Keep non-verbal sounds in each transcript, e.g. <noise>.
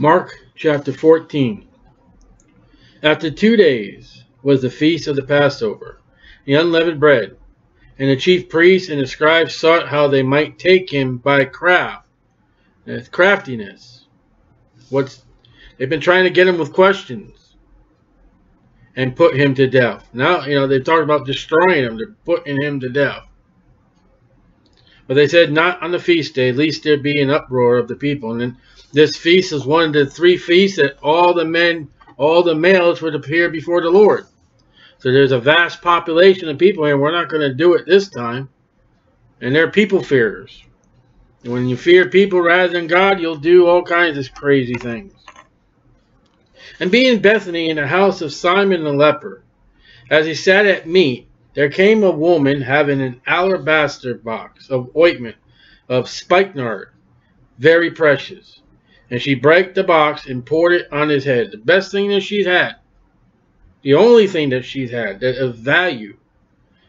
Mark chapter 14. After two days was the feast of the Passover, the unleavened bread, and the chief priests and the scribes sought how they might take him by craft, and craftiness. What's they've been trying to get him with questions and put him to death. Now, you know, they've talked about destroying him, they're putting him to death. But they said, not on the feast day, lest there be an uproar of the people. And this feast is one of the three feasts that all the men, all the males would appear before the Lord. So there's a vast population of people here. We're not going to do it this time. And they're people fearers. And when you fear people rather than God, you'll do all kinds of crazy things. And being Bethany in the house of Simon the leper, as he sat at meat, there came a woman having an alabaster box of ointment of spikenard, very precious. And she broke the box and poured it on his head. The best thing that she's had. The only thing that she's had that of value.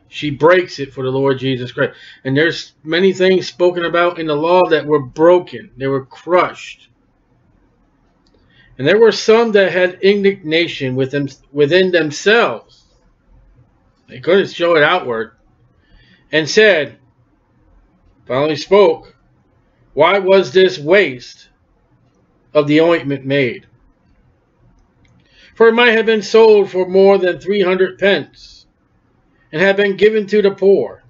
She breaks it for the Lord Jesus Christ. And there's many things spoken about in the law that were broken. They were crushed. And there were some that had indignation with within themselves they couldn't show it outward. And said, finally spoke, Why was this waste of the ointment made? For it might have been sold for more than three hundred pence, and have been given to the poor.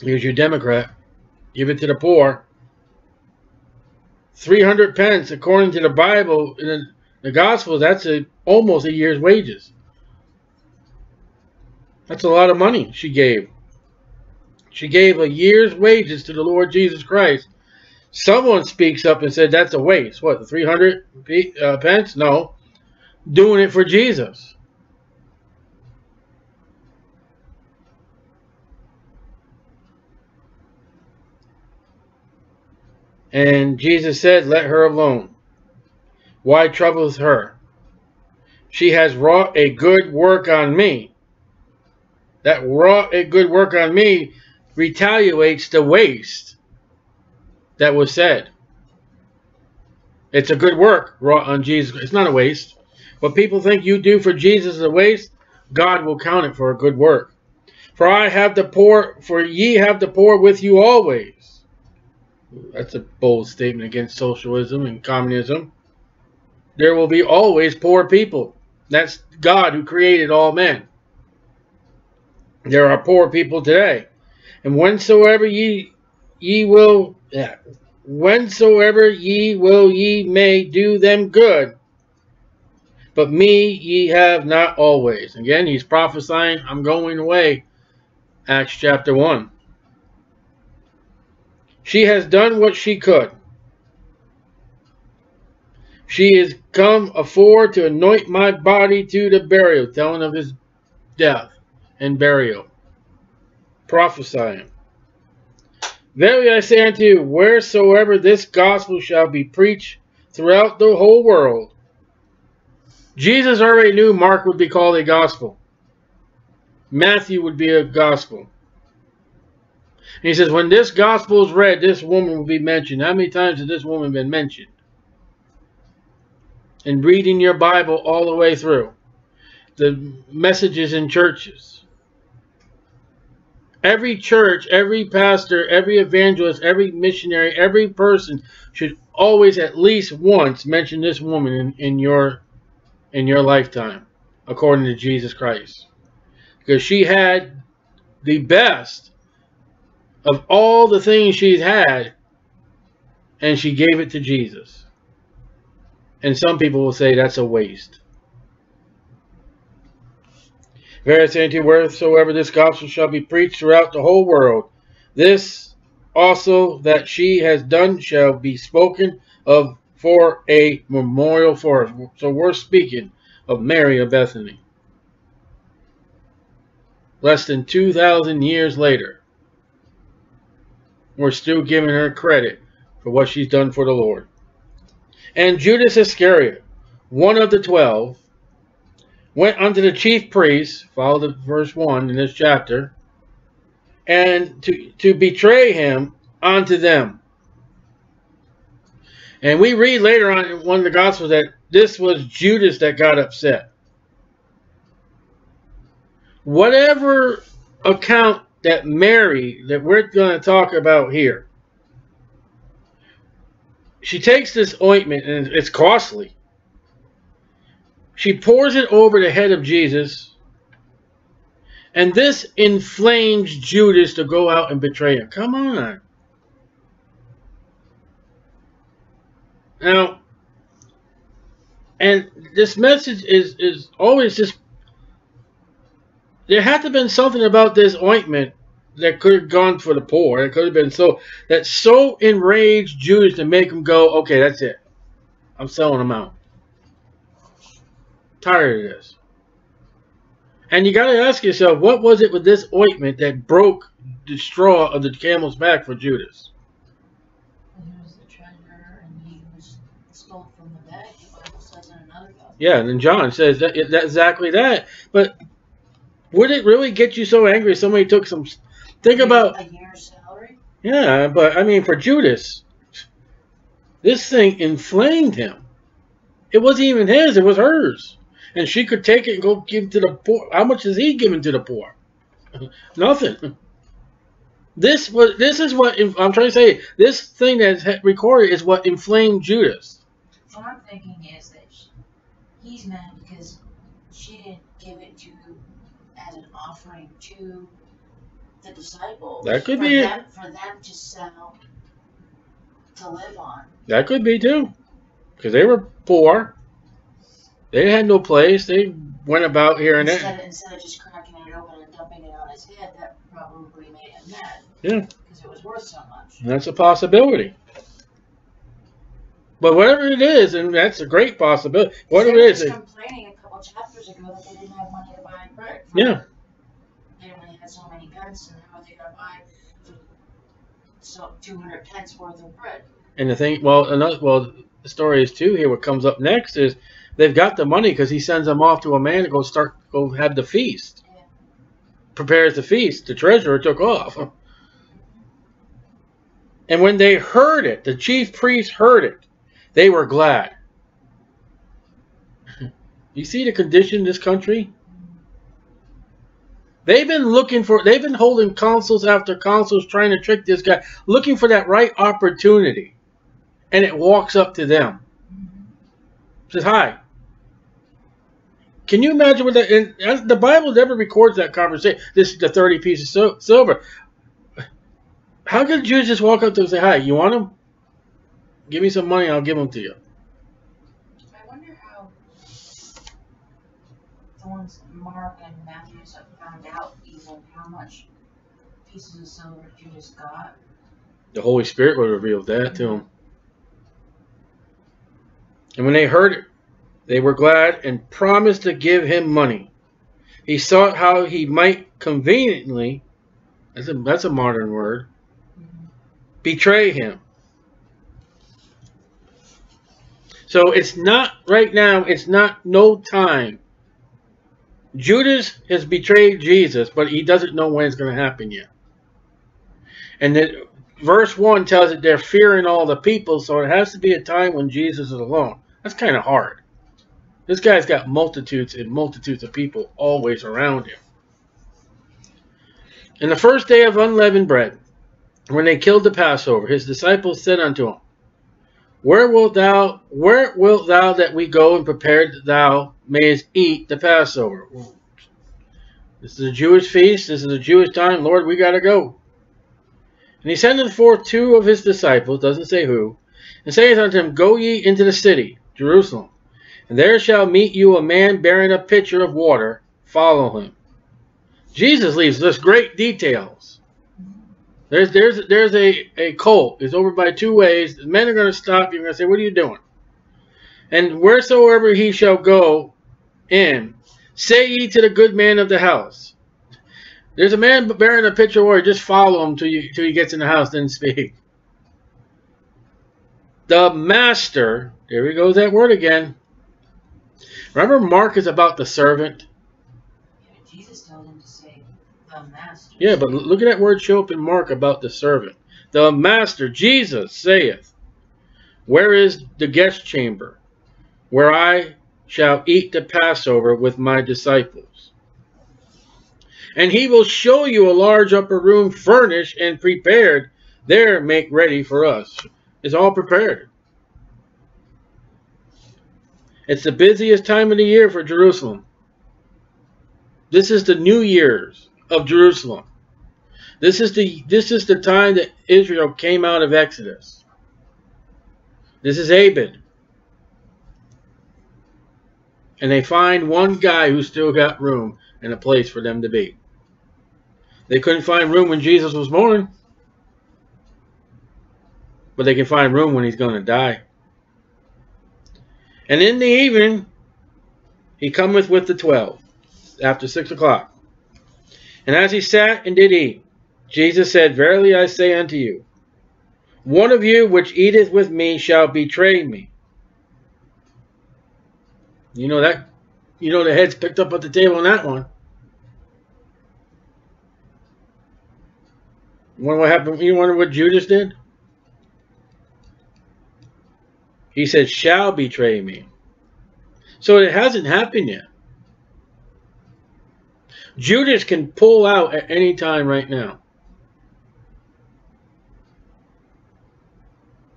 Here's your Democrat. Give it to the poor. 300 pence, according to the Bible, in the, the Gospel, that's a, almost a year's wages. That's a lot of money she gave. She gave a year's wages to the Lord Jesus Christ. Someone speaks up and said that's a waste. What, 300 uh, pence? No. Doing it for Jesus. And Jesus said, Let her alone. Why troubles her? She has wrought a good work on me that wrought eh, a good work on me retaliates the waste that was said. It's a good work wrought on Jesus. It's not a waste. What people think you do for Jesus is a waste, God will count it for a good work. For I have the poor, for ye have the poor with you always. That's a bold statement against socialism and communism. There will be always poor people. That's God who created all men. There are poor people today. And whensoever ye ye will yeah, whensoever ye will ye may do them good. But me ye have not always. Again, he's prophesying, I'm going away. Acts chapter 1. She has done what she could. She is come afore to anoint my body to the burial, telling of his death and burial, prophesying. Verily I say unto you, wheresoever this gospel shall be preached throughout the whole world, Jesus already knew Mark would be called a gospel. Matthew would be a gospel. And he says, when this gospel is read, this woman will be mentioned. How many times has this woman been mentioned? And reading your Bible all the way through. The messages in churches. Every church, every pastor, every evangelist, every missionary, every person should always at least once mention this woman in, in your in your lifetime, according to Jesus Christ. Because she had the best of all the things she's had, and she gave it to Jesus. And some people will say that's a waste. Verily I you, wheresoever this gospel shall be preached throughout the whole world, this also that she has done shall be spoken of for a memorial for us. So we're speaking of Mary of Bethany. Less than 2,000 years later, we're still giving her credit for what she's done for the Lord. And Judas Iscariot, one of the twelve, went unto the chief priests, follow the verse 1 in this chapter, and to, to betray him unto them. And we read later on in one of the Gospels that this was Judas that got upset. Whatever account that Mary, that we're going to talk about here, she takes this ointment, and it's costly. She pours it over the head of Jesus, and this inflames Judas to go out and betray him. Come on. Now, and this message is is always just there had to have been something about this ointment that could have gone for the poor. It could have been so that so enraged Judas to make him go, okay, that's it. I'm selling them out. Tired of this. And you got to ask yourself, what was it with this ointment that broke the straw of the camel's back for Judas? Yeah, and then John says that, that exactly that. But would it really get you so angry if somebody took some? Think about a year's salary. Yeah, but I mean, for Judas, this thing inflamed him. It wasn't even his; it was hers, and she could take it and go give to the poor. How much is he giving to the poor? <laughs> Nothing. This was. This is what I'm trying to say. This thing that's recorded is what inflamed Judas. What I'm thinking is that he's mad because she didn't give it to as an offering to the disciples. That could for be them. For them to sell to live on. That could be too, because they were poor. They had no place. They went about here and there. Instead of just cracking it open and dumping it on his head, that probably made him mad. Yeah. Because it was worth so much. That's a possibility. But whatever it is, and that's a great possibility. Whatever it is, complaining a couple chapters ago that they didn't have money to buy bread. yeah, They only had so many pence, and how they gonna buy so 200 pence worth of bread. and the thing, well, another, well, the story is too here. What comes up next is they've got the money because he sends them off to a man to go start, go have the feast. Yeah. Prepares the feast. The treasurer took off. And when they heard it, the chief priests heard it, they were glad. <laughs> You see the condition in this country? They've been looking for, they've been holding councils after councils trying to trick this guy, looking for that right opportunity. And it walks up to them. Says, hi. Can you imagine what that, the Bible never records that conversation. This is the 30 pieces of silver. How could Judas just walk up to him and say, hi, you want them? Give me some money, I'll give them to you. I wonder how the ones Mark and Matthew have found out even how much pieces of silver Judas got. The Holy Spirit would reveal that to them. And when they heard it, they were glad and promised to give him money. He sought how he might conveniently, that's a, that's a modern word, betray him. So it's not right now, it's not no time. Judas has betrayed Jesus, but he doesn't know when it's going to happen yet. And then verse 1 tells it they're fearing all the people, so it has to be a time when Jesus is alone. That's kind of hard. This guy's got multitudes and multitudes of people always around him. In the first day of unleavened bread, when they killed the Passover, his disciples said unto him, Where wilt thou where wilt thou that we go and prepare that thou mayest eat the Passover? This is a Jewish feast, this is a Jewish time, Lord, we gotta go. And he sendeth forth two of his disciples, doesn't say who, and saith unto them, Go ye into the city, Jerusalem, and there shall meet you a man bearing a pitcher of water, follow him. Jesus leaves us great details. There's there's there's a, a colt. It's over by two ways. The men are going to stop you. You're going to say, What are you doing? And wheresoever he shall go in, say ye to the good man of the house. There's a man bearing a pitcher of water. Just follow him till, you, till he gets in the house, then speak. The master, there he goes that word again. Remember Mark is about the servant? Yeah, Jesus told him to say the master. Yeah, but look at that word show up in Mark about the servant. The master, Jesus, saith, Where is the guest chamber, where I shall eat the Passover with my disciples? And he will show you a large upper room furnished and prepared. There make ready for us. It's all prepared. It's the busiest time of the year for Jerusalem. This is the New Year's of Jerusalem. This is the this is the time that Israel came out of Exodus. This is Abed. And they find one guy who's still got room and a place for them to be. They couldn't find room when Jesus was born. But they can find room when he's going to die. And in the evening, he cometh with the twelve, after six o'clock. And as he sat and did eat, Jesus said, Verily I say unto you, one of you which eateth with me shall betray me. You know that you know the heads picked up at the table on that one. Wonder what happened? You wonder what Judas did? He said, shall betray me. So it hasn't happened yet. Judas can pull out at any time right now.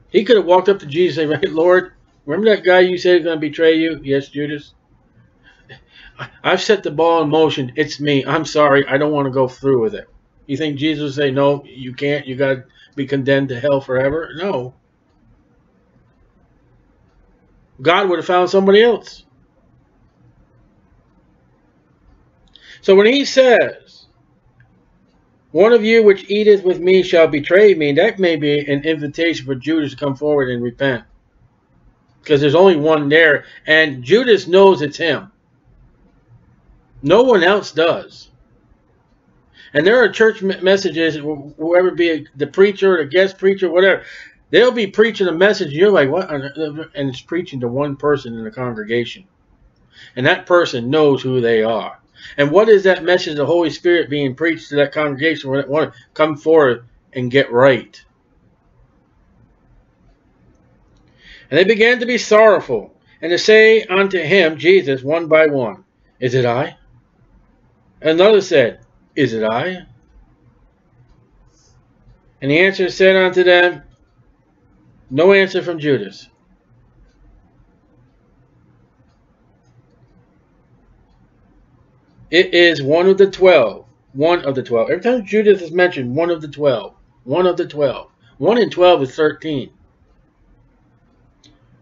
He could have walked up to Jesus and said, Lord, remember that guy you said is going to betray you? Yes, Judas. <laughs> I've set the ball in motion. It's me. I'm sorry. I don't want to go through with it. You think Jesus say, no, you can't. You got to be condemned to hell forever? No. God would have found somebody else. So when he says, one of you which eateth with me shall betray me, that may be an invitation for Judas to come forward and repent. Because there's only one there, and Judas knows it's him. No one else does. And there are church messages, whoever be the preacher, the guest preacher, whatever, they'll be preaching a message. You're like, what? And it's preaching to one person in the congregation. And that person knows who they are. And what is that message of the Holy Spirit being preached to that congregation when it want to come forward and get right? And they began to be sorrowful, and to say unto him, Jesus, one by one, Is it I? And another said, Is it I? And the answer said unto them, No answer from Judas. It is one of the twelve. One of the twelve. Every time Judas is mentioned, one of the twelve. One of the twelve. One in twelve is thirteen.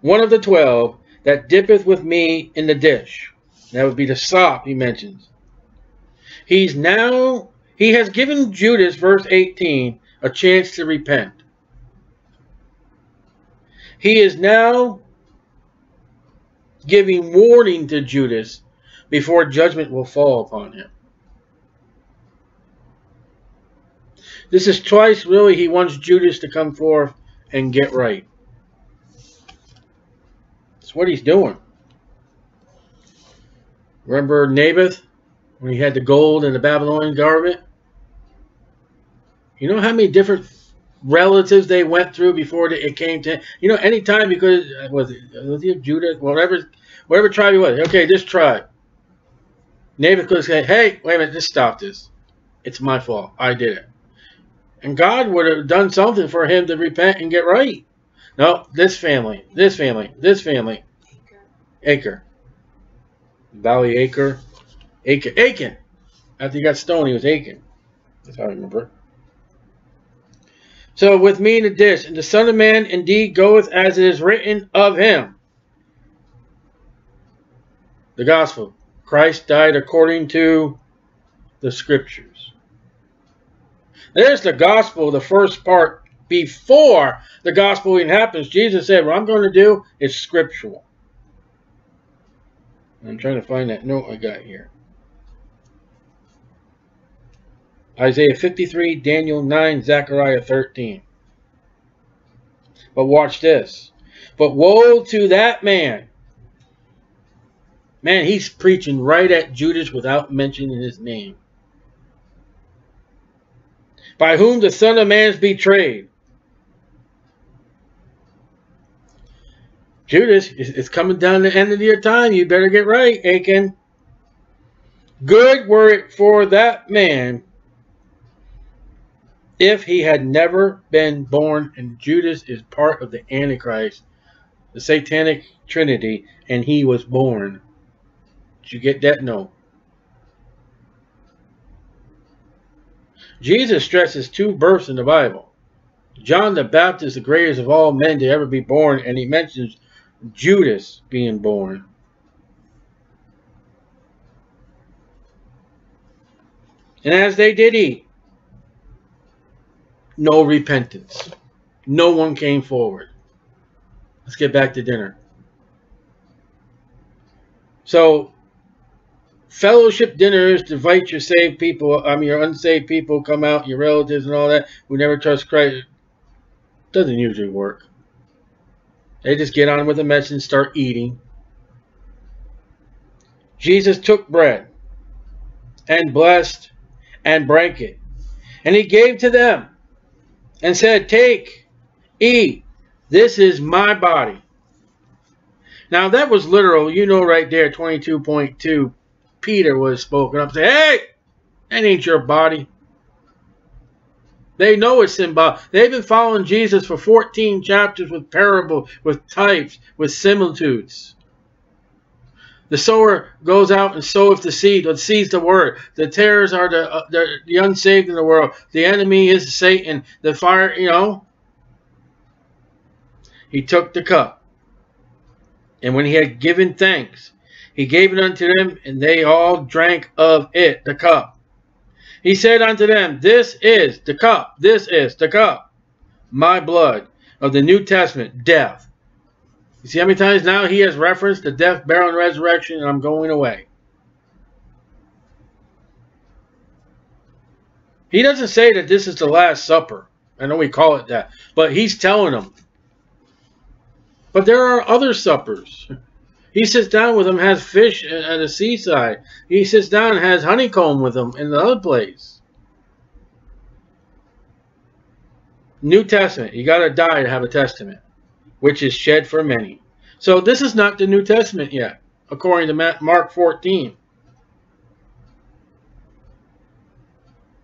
One of the twelve that dippeth with me in the dish. That would be the sop he mentions. He's now, he has given Judas, verse 18, a chance to repent. He is now giving warning to Judas before judgment will fall upon him. This is twice, really, he wants Judas to come forth and get right. That's what he's doing. Remember Naboth when he had the gold and the Babylonian garment? You know how many different relatives they went through before it came to you know anytime because was it was it Judah whatever whatever tribe he was okay this tribe could say, hey, wait a minute, just stop this. It's my fault. I did it. And God would have done something for him to repent and get right. No, this family, this family, this family. Acre. Valley Acre. Acre. Achan. After he got stoned, he was Achan. That's how I remember. So with me in the dish, and the Son of Man indeed goeth as it is written of him. The Gospel. Christ died according to the scriptures. There's the gospel, the first part, before the gospel even happens. Jesus said, what I'm going to do is scriptural. I'm trying to find that note I got here. Isaiah 53, Daniel 9, Zechariah 13. But watch this. But woe to that man Man, he's preaching right at Judas without mentioning his name. By whom the Son of Man is betrayed. Judas, it's coming down the end of your time. You better get right, Achan. Good were it for that man if he had never been born, and Judas is part of the Antichrist, the satanic trinity, and he was born. Did you get that? No. Jesus stresses two births in the Bible. John the Baptist, the greatest of all men to ever be born, and he mentions Judas being born. And as they did eat, no repentance. No one came forward. Let's get back to dinner. So, fellowship dinners to invite your saved people, I mean, your unsaved people come out, your relatives and all that, who never trust Christ, doesn't usually work. They just get on with the message and start eating. Jesus took bread and blessed and break it. And he gave to them and said, Take, eat, this is my body. Now that was literal. You know right there, 22.2, Peter was spoken up. Say, hey, that ain't your body. They know it's symbolic. They've been following Jesus for 14 chapters with parable, with types, with similitudes. The sower goes out and soweth the seed, or sees the word. The tares are the, uh, the, the unsaved in the world. The enemy is Satan. The fire, you know. He took the cup. And when he had given thanks, he gave it unto them, and they all drank of it, the cup. He said unto them, This is the cup, this is the cup, my blood of the New Testament, death you see how many times now he has referenced the death, burial, and resurrection, and I'm going away. He doesn't say that this is the Last Supper. I know we call it that. But he's telling them. But there are other suppers. He sits down with them, has fish at the seaside. He sits down and has honeycomb with them in the other place. New Testament. You got to die to have a testament which is shed for many. So this is not the New Testament yet, according to Mark 14.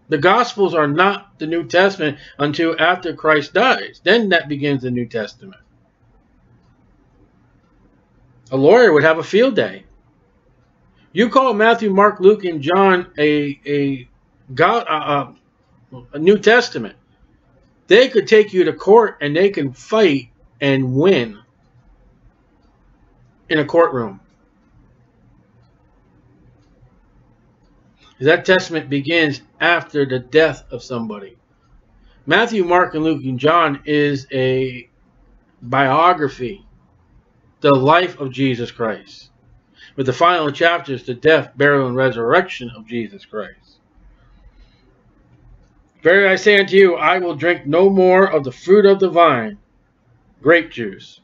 The Gospels are not the New Testament until after Christ dies. Then that begins the New Testament. A lawyer would have a field day. You call Matthew, Mark, Luke, and John a a God uh, a New Testament. They could take you to court and they can fight and win in a courtroom. That testament begins after the death of somebody. Matthew, Mark, and Luke, and John is a biography, the life of Jesus Christ. With the final chapters, the death, burial, and resurrection of Jesus Christ. Verily I say unto you, I will drink no more of the fruit of the vine grape juice,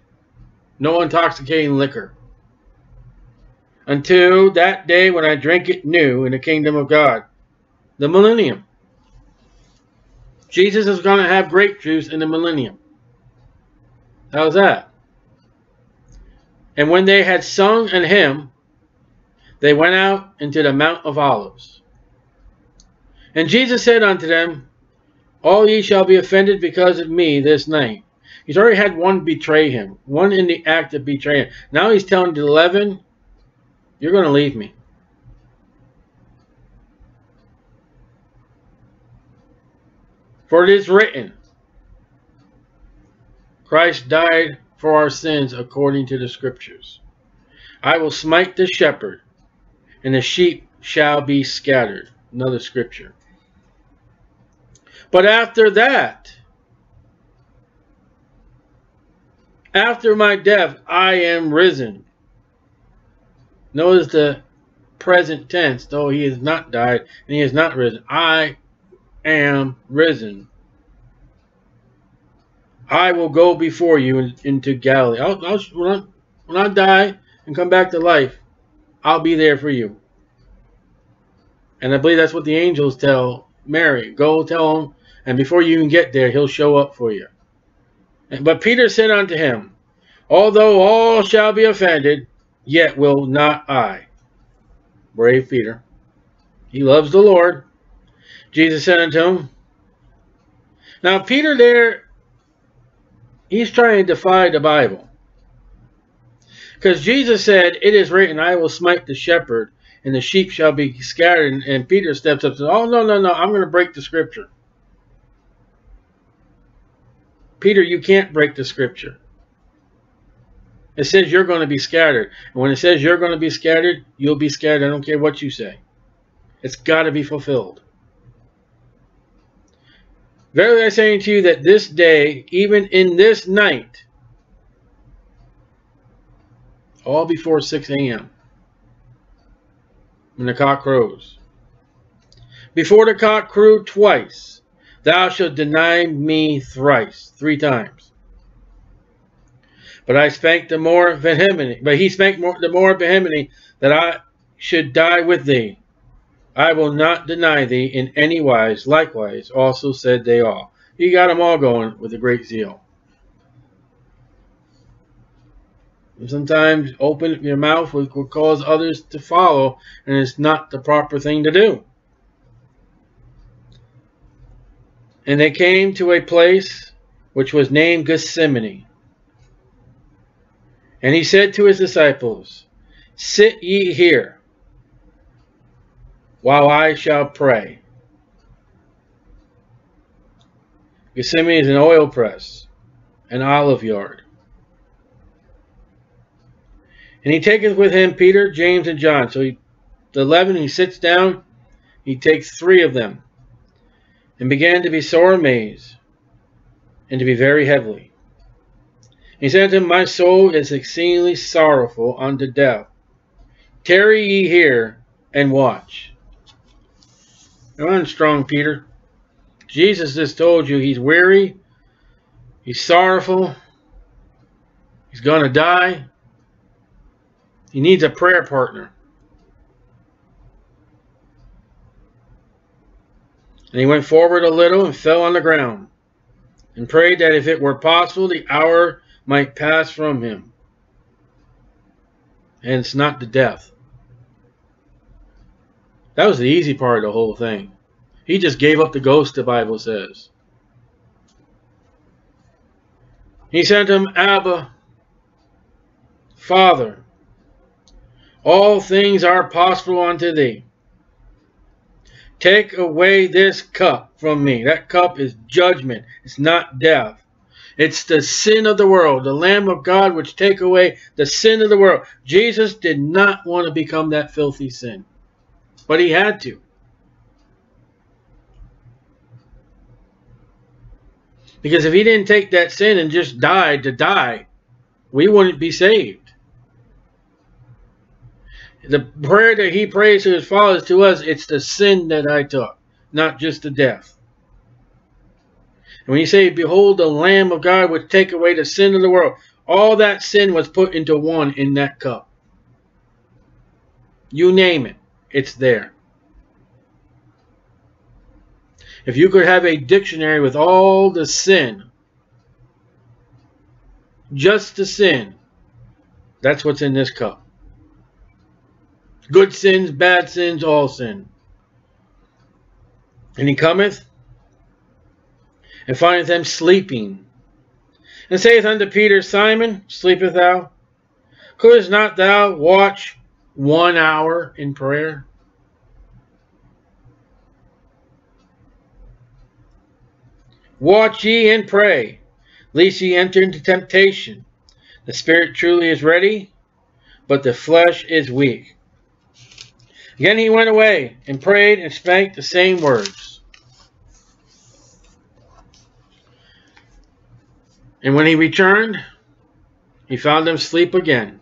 no intoxicating liquor, until that day when I drink it new in the kingdom of God, the millennium. Jesus is going to have grape juice in the millennium. How's that? And when they had sung an hymn, they went out into the Mount of Olives. And Jesus said unto them, All ye shall be offended because of me this night. He's already had one betray him, one in the act of betraying. Now he's telling the eleven, you're going to leave me. For it is written, Christ died for our sins according to the scriptures. I will smite the shepherd, and the sheep shall be scattered. Another scripture. But after that, After my death, I am risen. Notice the present tense, though he has not died and he has not risen. I am risen. I will go before you in, into Galilee. I'll, I'll, when, I, when I die and come back to life, I'll be there for you. And I believe that's what the angels tell Mary. Go tell him, and before you even get there, he'll show up for you. But Peter said unto him, Although all shall be offended, yet will not I. Brave Peter. He loves the Lord. Jesus said unto him. Now, Peter there, he's trying to defy the Bible. Because Jesus said, It is written, I will smite the shepherd, and the sheep shall be scattered. And Peter steps up and says, Oh, no, no, no, I'm going to break the scripture. Peter, you can't break the scripture. It says you're going to be scattered. And when it says you're going to be scattered, you'll be scattered. I don't care what you say. It's got to be fulfilled. Verily I say unto you that this day, even in this night, all before 6 a.m., when the cock crows, before the cock crew twice, thou shalt deny me thrice, three times. But I spake the more vehemently, but he spake more, the more vehemently that I should die with thee. I will not deny thee in any wise. Likewise, also said they all. He got them all going with a great zeal. Sometimes open your mouth will, will cause others to follow, and it's not the proper thing to do. And they came to a place which was named Gethsemane. And he said to his disciples, Sit ye here, while I shall pray. Gethsemane is an oil press, an olive yard. And he taketh with him Peter, James, and John. So he, the eleven, he sits down, he takes three of them, and began to be sore amazed, and to be very heavily. He said to him, My soul is exceedingly sorrowful unto death. Tarry ye here and watch. Come on, strong Peter. Jesus just told you he's weary, he's sorrowful, he's going to die. He needs a prayer partner. And he went forward a little and fell on the ground and prayed that if it were possible, the hour might pass from him. And it's not the death. That was the easy part of the whole thing. He just gave up the ghost, the Bible says. He said to him, Abba, Father, all things are possible unto thee. Take away this cup from me. That cup is judgment. It's not death. It's the sin of the world, the Lamb of God which take away the sin of the world. Jesus did not want to become that filthy sin, but he had to. Because if he didn't take that sin and just died to die, we wouldn't be saved. The prayer that he prays to his Father is to us, it's the sin that I took, not just the death. And when you say, Behold the Lamb of God which take away the sin of the world, all that sin was put into one in that cup. You name it, it's there. If you could have a dictionary with all the sin, just the sin, that's what's in this cup. Good sins, bad sins, all sin. And he cometh and findeth them sleeping. And saith unto Peter, Simon, sleepeth thou? Couldst not thou watch one hour in prayer? Watch ye and pray, lest ye enter into temptation. The spirit truly is ready, but the flesh is weak. Again he went away and prayed and spake the same words. And when he returned, he found them asleep again,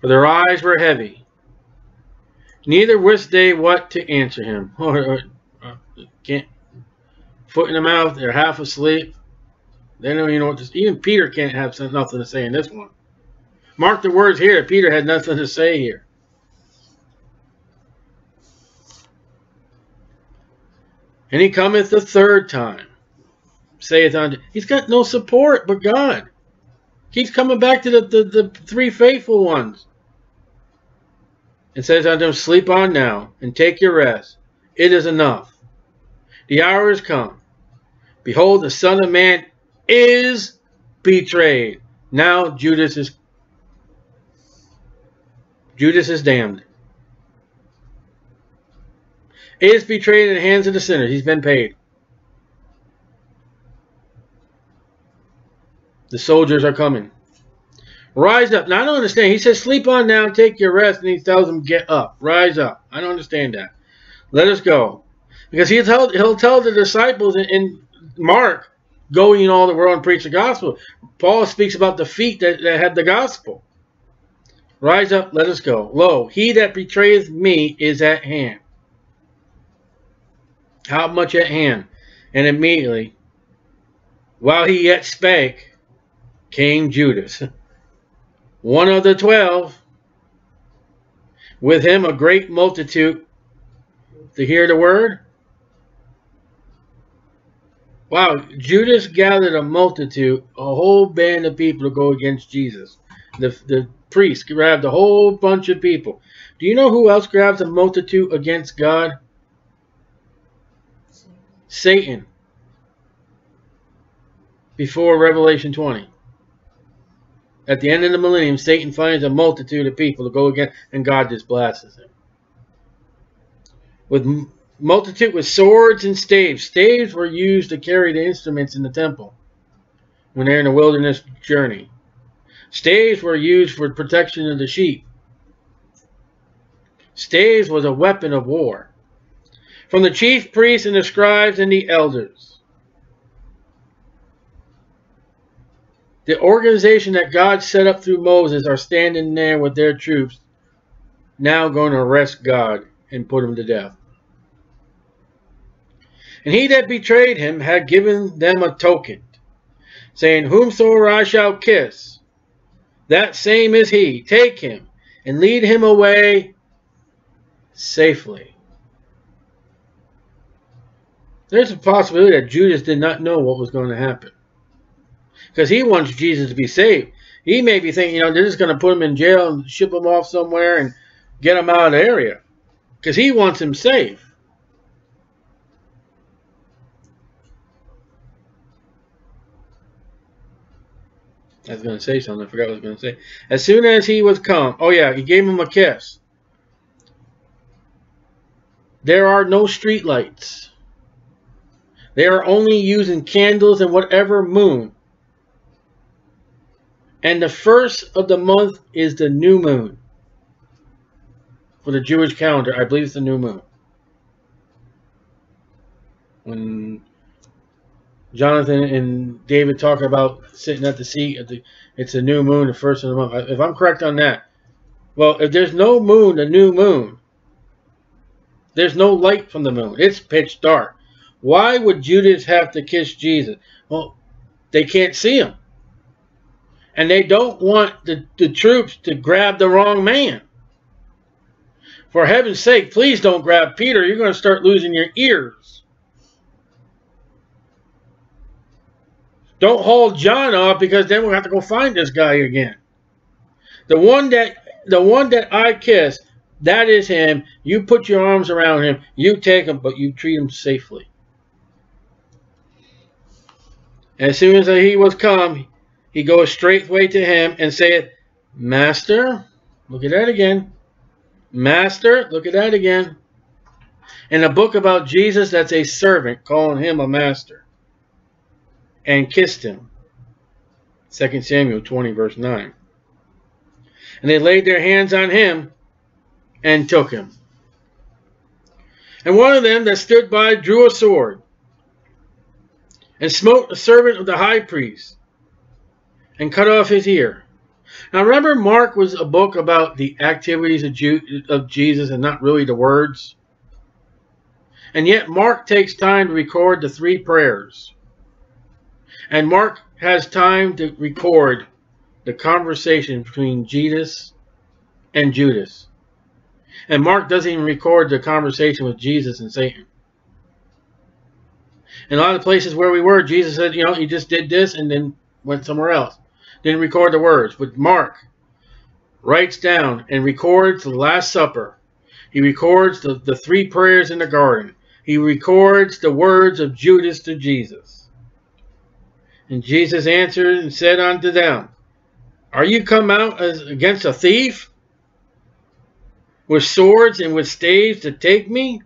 for their eyes were heavy. Neither wist they what to answer him. <laughs> can't foot in the mouth, they're half asleep. They don't even know what to Even Peter can't have nothing to say in this one. Mark the words here. Peter had nothing to say here. And he cometh the third time, saith unto, he's got no support but God. Keeps coming back to the, the, the three faithful ones. And says unto them, Sleep on now, and take your rest. It is enough. The hour is come. Behold, the Son of Man is betrayed. Now Judas is Judas is damned. Is betrayed in the hands of the sinners. He's been paid. The soldiers are coming. Rise up. Now, I don't understand. He says, sleep on now, take your rest, and he tells them, get up. Rise up. I don't understand that. Let us go. Because he'll tell, he'll tell the disciples in, in Mark, go in all the world and preach the gospel. Paul speaks about the feet that, that had the gospel. Rise up, let us go. Lo, he that betrayeth me is at hand. How much at hand? And immediately, while he yet spake, came Judas, one of the twelve, with him a great multitude to hear the word. Wow, Judas gathered a multitude, a whole band of people to go against Jesus. The, the priest grabbed a whole bunch of people. Do you know who else grabs a multitude against God? Satan. Before Revelation 20. At the end of the millennium, Satan finds a multitude of people to go against, and God just blasts him. With multitude with swords and staves. Staves were used to carry the instruments in the temple when they're in a wilderness journey. Staves were used for protection of the sheep. Staves was a weapon of war. From the chief priests and the scribes and the elders. The organization that God set up through Moses are standing there with their troops, now going to arrest God and put him to death. And he that betrayed him had given them a token, saying, Whomsoever I shall kiss, that same is he. Take him and lead him away safely. There's a possibility that Judas did not know what was going to happen. Because he wants Jesus to be saved. He may be thinking, you know, they're just going to put him in jail and ship him off somewhere and get him out of the area. Because he wants him safe. I was going to say something. I forgot what I was going to say. As soon as he was come, oh yeah, he gave him a kiss. There are no street lights. They are only using candles and whatever moon. And the first of the month is the new moon. For the Jewish calendar, I believe it's the new moon. When Jonathan and David talk about sitting at the seat. At the, it's a new moon, the first of the month. If I'm correct on that, well, if there's no moon, a new moon, there's no light from the moon. It's pitch dark. Why would Judas have to kiss Jesus? Well, they can't see him. And they don't want the, the troops to grab the wrong man. For heaven's sake, please don't grab Peter. You're going to start losing your ears. Don't hold John off because then we'll have to go find this guy again. The one that the one that I kiss, that is him. You put your arms around him. You take him, but you treat him safely. As soon as he was come, he goes straightway to him and saith, Master, look at that again. Master, look at that again. In a book about Jesus, that's a servant calling him a master and kissed him. 2 Samuel 20, verse 9. And they laid their hands on him and took him. And one of them that stood by drew a sword and smote the servant of the high priest and cut off his ear. Now remember, Mark was a book about the activities of, Jew, of Jesus and not really the words. And yet Mark takes time to record the three prayers and Mark has time to record the conversation between Jesus and Judas. And Mark doesn't even record the conversation with Jesus and Satan. In a lot of places where we were, Jesus said, you know, he just did this and then went somewhere else. didn't record the words, but Mark writes down and records the Last Supper. He records the, the three prayers in the garden. He records the words of Judas to Jesus. And Jesus answered and said unto them, Are you come out as against a thief? With swords and with staves to take me?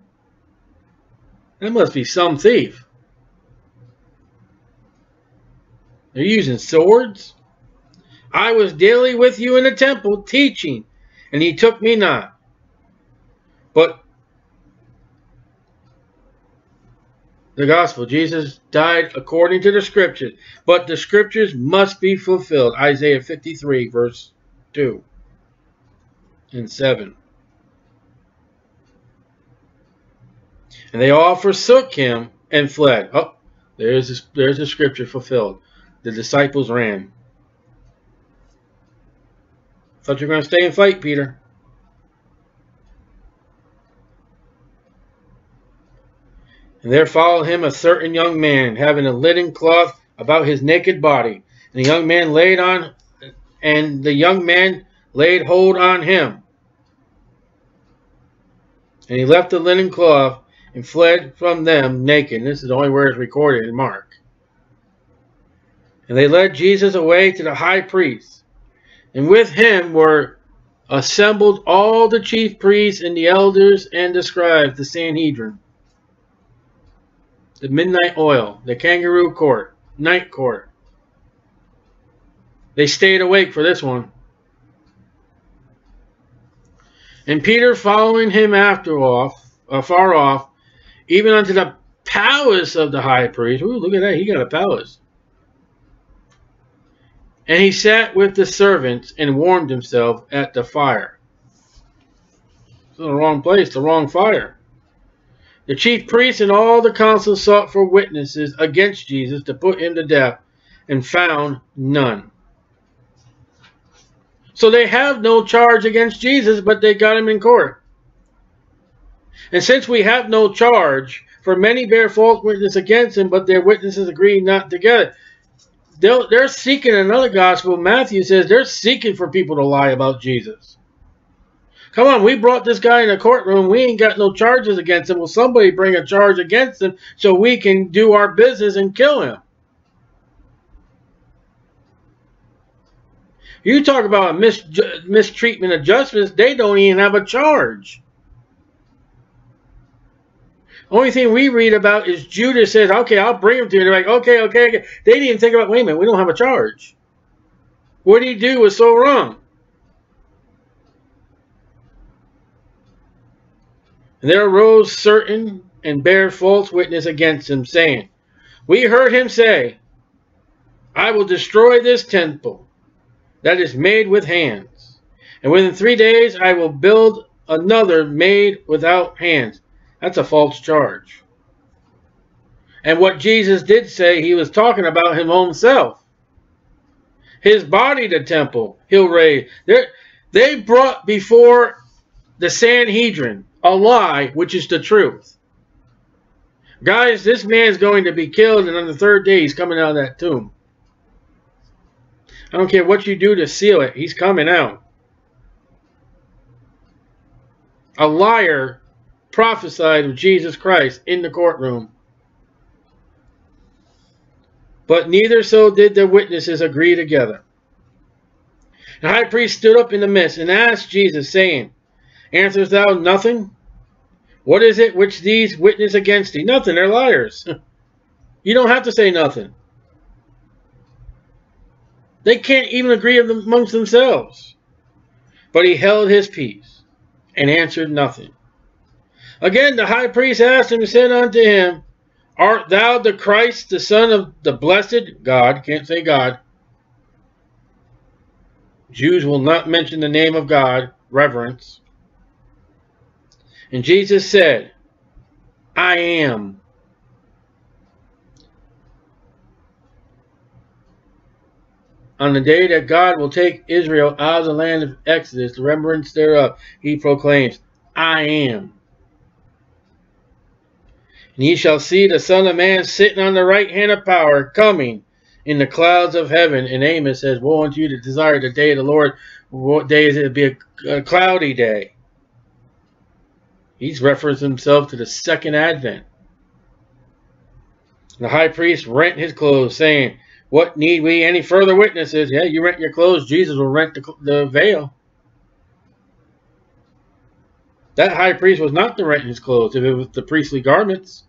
That must be some thief. They're using swords. I was daily with you in the temple teaching, and he took me not. But the gospel, Jesus died according to the scriptures, but the scriptures must be fulfilled. Isaiah 53, verse 2 and 7. And they all forsook him and fled. Oh, there's there's the scripture fulfilled. The disciples ran. Thought you were going to stay and fight, Peter. And there followed him a certain young man, having a linen cloth about his naked body. And the young man laid on, and the young man laid hold on him. And he left the linen cloth and fled from them naked. This is the only it's recorded in Mark. And they led Jesus away to the high priest. And with him were assembled all the chief priests and the elders and the scribes, the Sanhedrin, the midnight oil, the kangaroo court, night court. They stayed awake for this one. And Peter following him after off, uh, afar off, even unto the palace of the high priest. Ooh, look at that. He got a palace. And he sat with the servants and warmed himself at the fire. It's the wrong place, the wrong fire. The chief priests and all the council sought for witnesses against Jesus to put him to death and found none. So they have no charge against Jesus, but they got him in court. And since we have no charge, for many bear false witness against him, but their witnesses agree not together. They're, seeking another gospel. Matthew says they're seeking for people to lie about Jesus. Come on, we brought this guy in a courtroom. We ain't got no charges against him. Will somebody bring a charge against him so we can do our business and kill him? You talk about mis mistreatment of justice, they don't even have a charge. Only thing we read about is Judas says, okay, I'll bring him to you. They're like, okay, okay, okay. They didn't even think about, wait a minute, we don't have a charge. What did he do was so wrong? And there arose certain and bare false witness against him, saying, We heard him say, I will destroy this temple that is made with hands, and within three days I will build another made without hands. That's a false charge. And what Jesus did say, he was talking about own self. His body, the temple, he'll raise. They're, they brought before the Sanhedrin a lie, which is the truth. Guys, this man's going to be killed, and on the third day, he's coming out of that tomb. I don't care what you do to seal it, he's coming out. A liar prophesied of Jesus Christ in the courtroom. But neither so did the witnesses agree together. The high priest stood up in the midst and asked Jesus, saying, Answerest thou nothing? What is it which these witness against thee? Nothing, they're liars. <laughs> you don't have to say nothing. They can't even agree amongst themselves. But he held his peace and answered nothing. Again, the high priest asked him and said unto him, Art thou the Christ, the Son of the blessed God? Can't say God. Jews will not mention the name of God, reverence. And Jesus said, I am. On the day that God will take Israel out of the land of Exodus, the remembrance thereof, he proclaims, I am. And ye shall see the Son of Man sitting on the right hand of power, coming in the clouds of heaven. And Amos says, Woe unto you that desire the day of the Lord. What day is it? It'll be a, a cloudy day. He's referencing himself to the second advent. The high priest rent his clothes, saying, What need we any further witnesses? Yeah, you rent your clothes, Jesus will rent the, the veil. That high priest was not to rent his clothes if it was the priestly garments.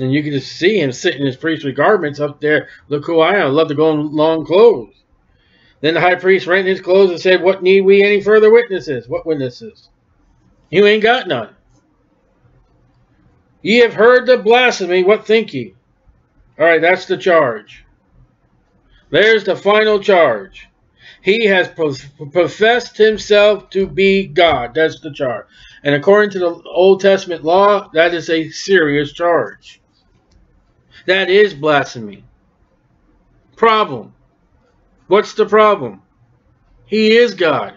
And you can just see him sitting in his priestly garments up there. Look who I am. I love to go in long clothes. Then the high priest rent his clothes and said, What need we any further witnesses? What witnesses? You ain't got none. Ye have heard the blasphemy. What think ye? All right, that's the charge. There's the final charge. He has professed himself to be God. That's the charge. And according to the Old Testament law, that is a serious charge. That is blasphemy. Problem. What's the problem? He is God.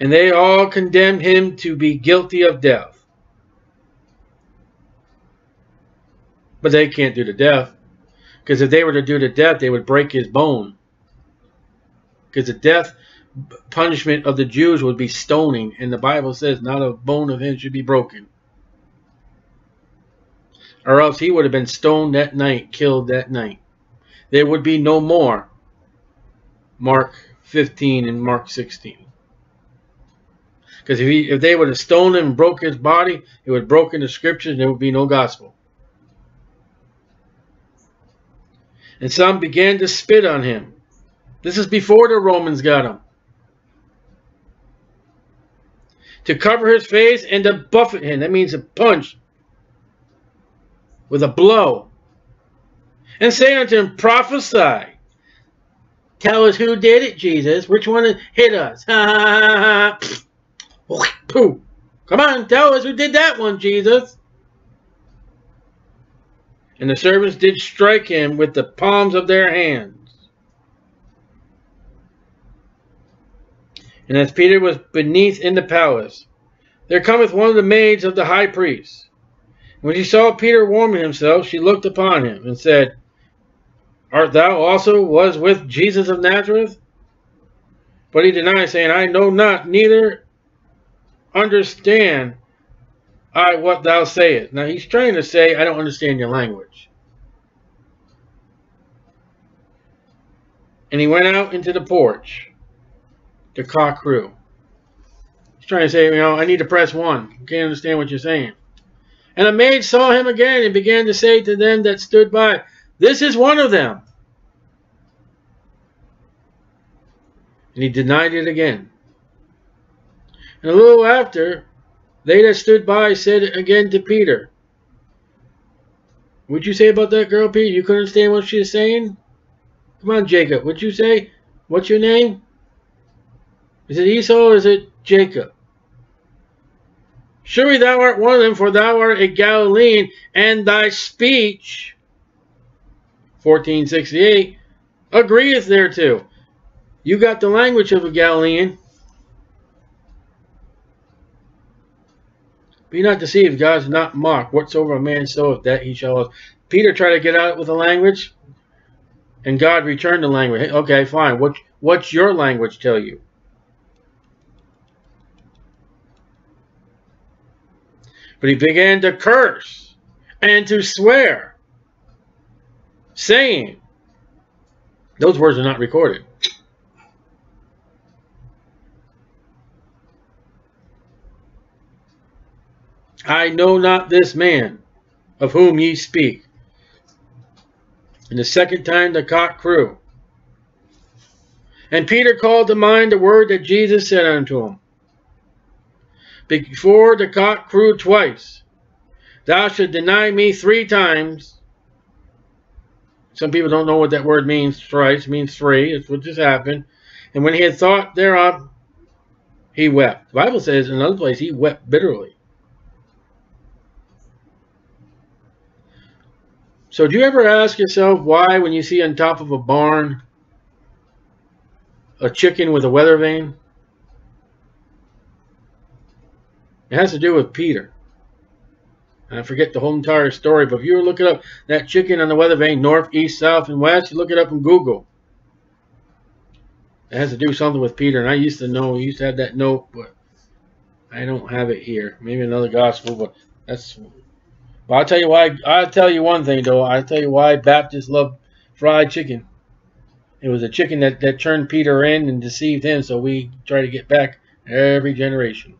And they all condemned him to be guilty of death. But they can't do the death. Because if they were to do the death, they would break his bone. Because the death punishment of the Jews would be stoning. And the Bible says not a bone of him should be broken. Or else he would have been stoned that night, killed that night. There would be no more. Mark 15 and Mark 16. Because if, he, if they would have stoned him and broke his body, it would have broken the scriptures and there would be no gospel. And some began to spit on him. This is before the Romans got him. To cover his face and to buffet him. That means a punch with a blow. And say unto him, Prophesy. Tell us who did it, Jesus. Which one hit us? <laughs> Pooh. Come on, tell us who did that one, Jesus. And the servants did strike him with the palms of their hands. And as Peter was beneath in the palace, there cometh one of the maids of the high priest. When she saw Peter warming himself, she looked upon him and said, Art thou also was with Jesus of Nazareth? But he denied, saying, I know not, neither understand I what thou sayest. Now he's trying to say, I don't understand your language. And he went out into the porch. The cock crew. He's trying to say, you know, I need to press one. Can't understand what you're saying. And a maid saw him again and began to say to them that stood by, This is one of them. And he denied it again. And a little after, they that stood by said again to Peter, What'd you say about that girl, Peter? You couldn't understand what she was saying? Come on, Jacob. What'd you say? What's your name? Is it Esau or is it Jacob? Surely thou art one of them, for thou art a Galilean, and thy speech, 1468, agreeth thereto. You got the language of a Galilean. Be not deceived, God is not mocked. Whatsoever a man soweth, that he shall. Peter tried to get out with the language, and God returned the language. Okay, fine. What, what's your language tell you? But he began to curse and to swear, saying, those words are not recorded. I know not this man of whom ye speak. And the second time the cock crew. And Peter called to mind the word that Jesus said unto him. Before the cock crew twice, thou should deny me three times. Some people don't know what that word means, thrice, means three. It's what just happened. And when he had thought thereof, he wept. The Bible says in another place he wept bitterly. So do you ever ask yourself why when you see on top of a barn a chicken with a weather vane? It has to do with Peter. And I forget the whole entire story, but if you were looking up that chicken on the weather vane, north, east, south, and west, you look it up in Google. It has to do something with Peter, and I used to know, used to have that note, but I don't have it here. Maybe another gospel, but that's. But I'll tell you why. I'll tell you one thing though. I'll tell you why Baptists love fried chicken. It was a chicken that, that turned Peter in and deceived him, so we try to get back every generation.